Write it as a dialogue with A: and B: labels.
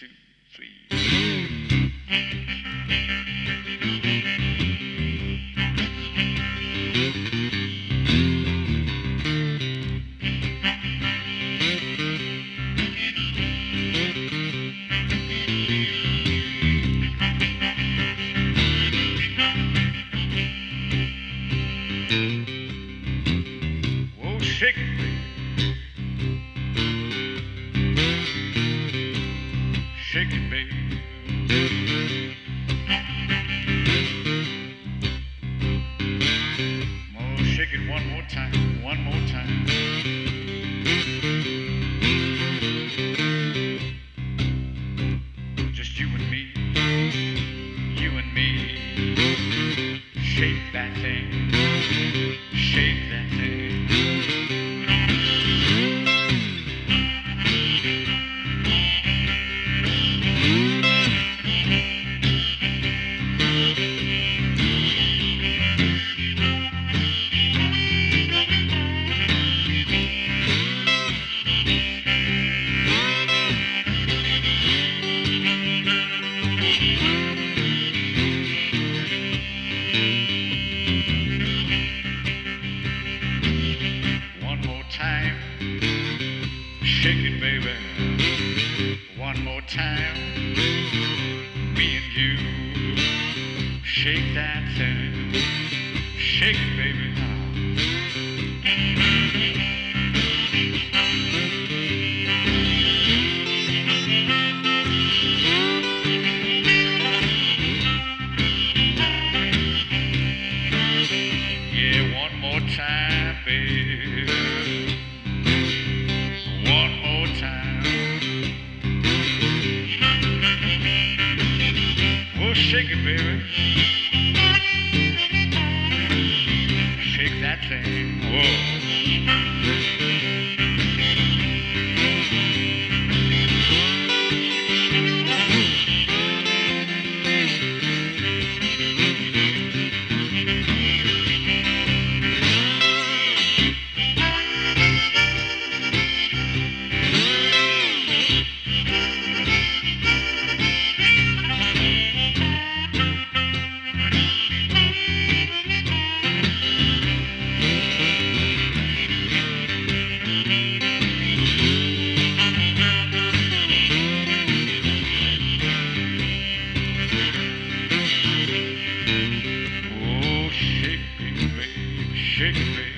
A: two, three. Whoa, Shake it, baby. Oh, shake it one more time, one more time. Baby. One more time. Me and you. Shake that thing. Shake it, baby. Yeah, one more time, baby. Shake that baby. Shake